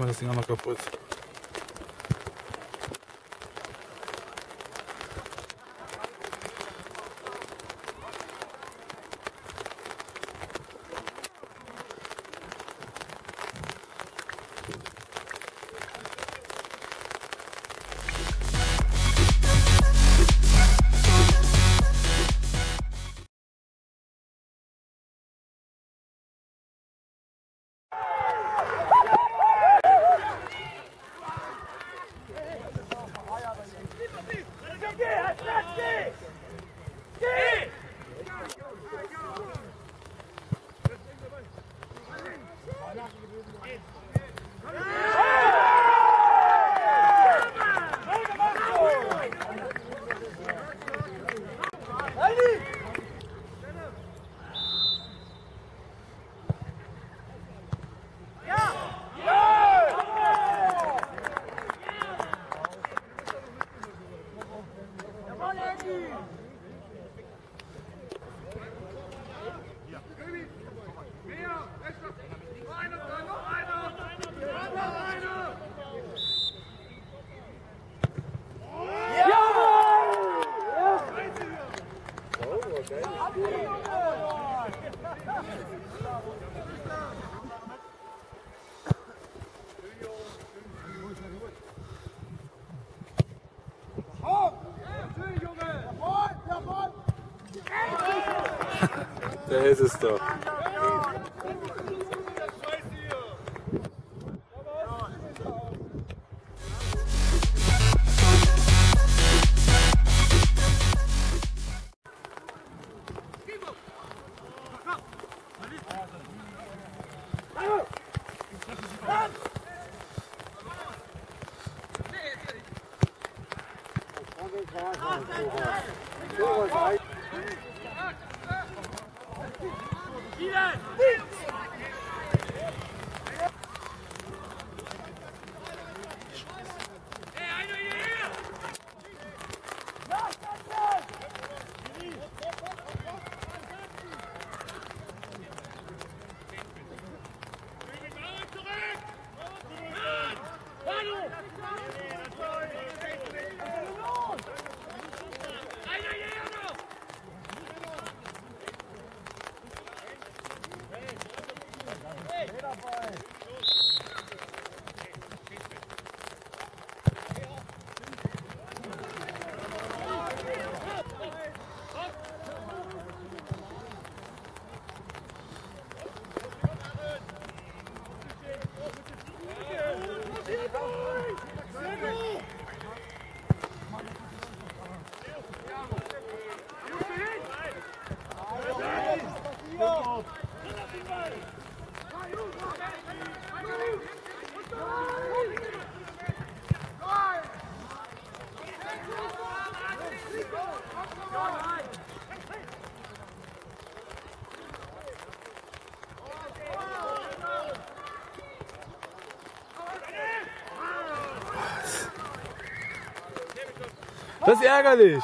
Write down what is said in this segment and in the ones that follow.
Macht das Ding auch noch kaputt. Ist es doch. Das ist ärgerlich.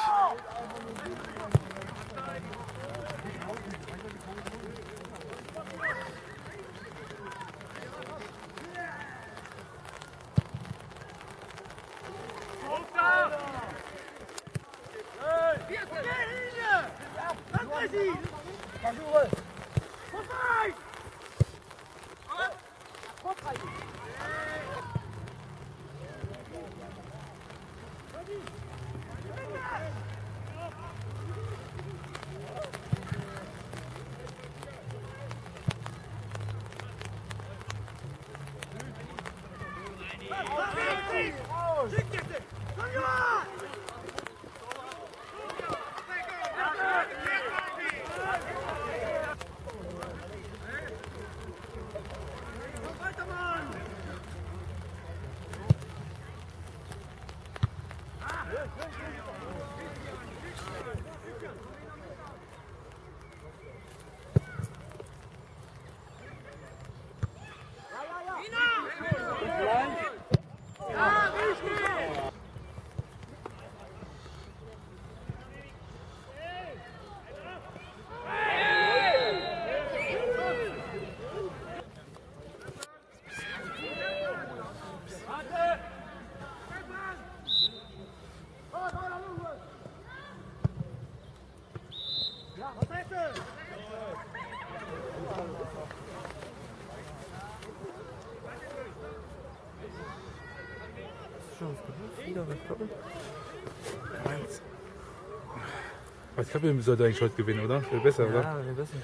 Glaube, wir sollten eigentlich heute gewinnen, oder? Wäre besser, oder? Ja, wir wissen.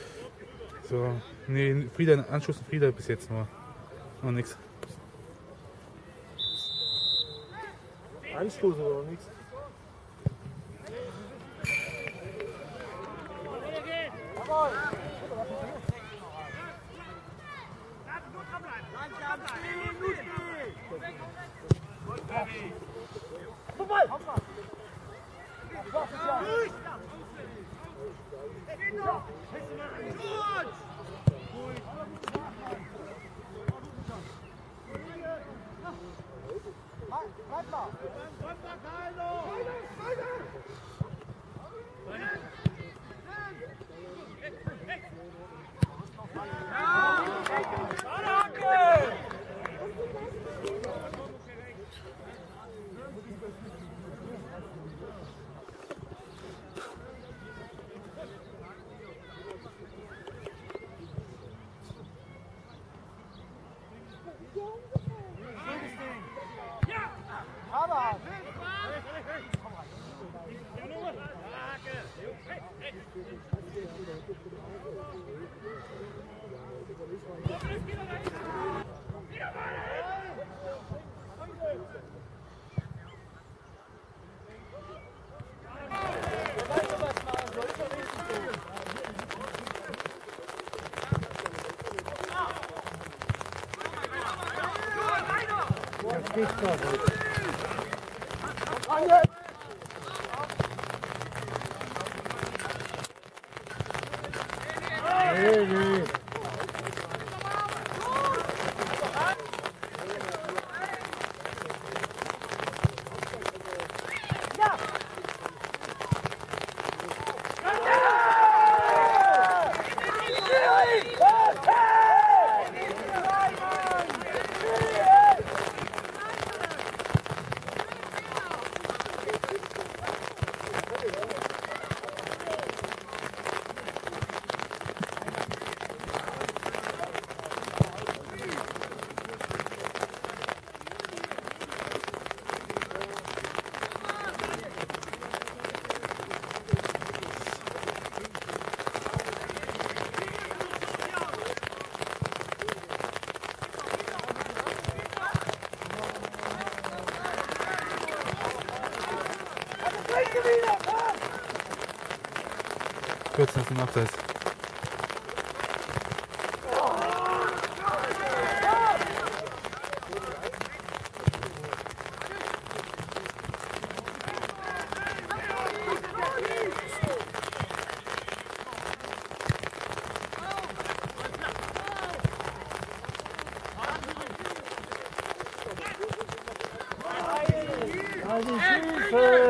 So. Nee, Frieda, Anschluss und Frieda bis jetzt nur. Noch nix. Anstoß oder nichts? Bleib da! Bleib da, Kaiser! Quem está, upstairs and upstairs. Hey,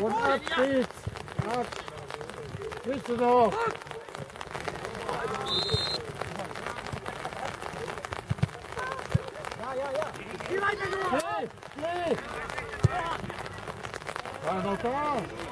Und ab geht's. Ab. Bist du noch? Ja, ja, ja. Geh weiter, Geh, geh. War noch da.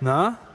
哪？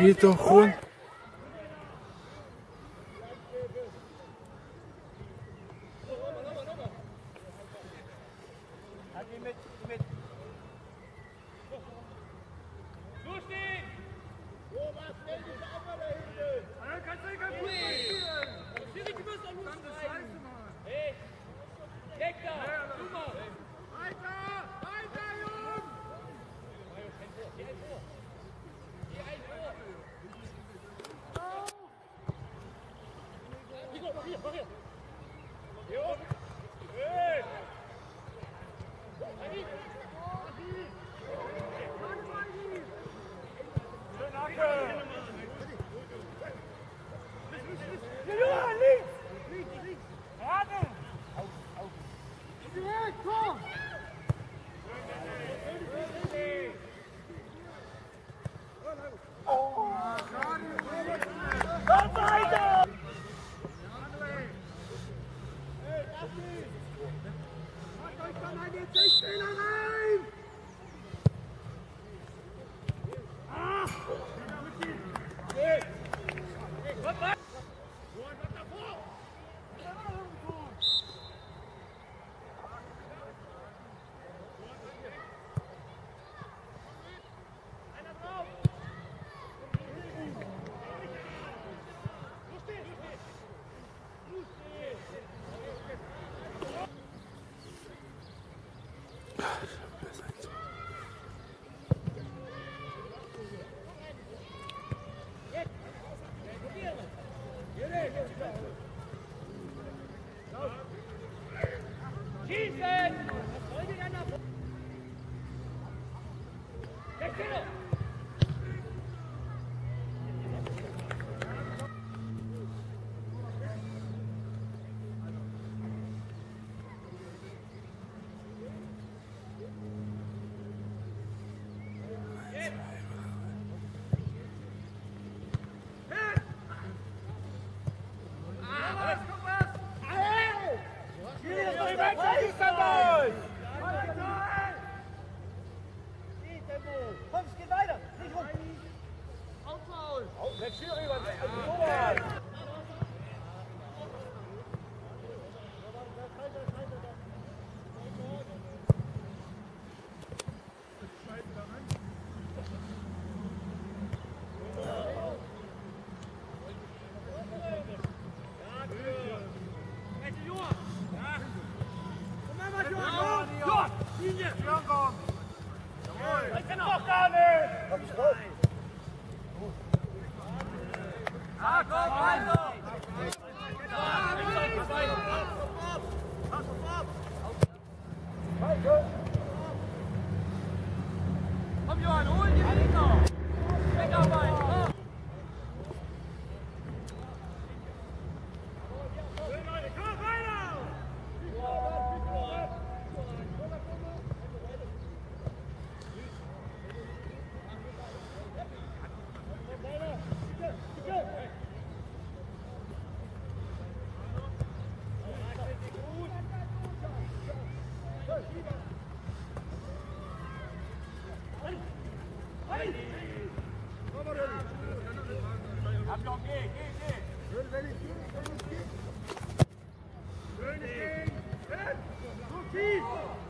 Hier toch gewoon. Met Get. Come on, all you Thank you.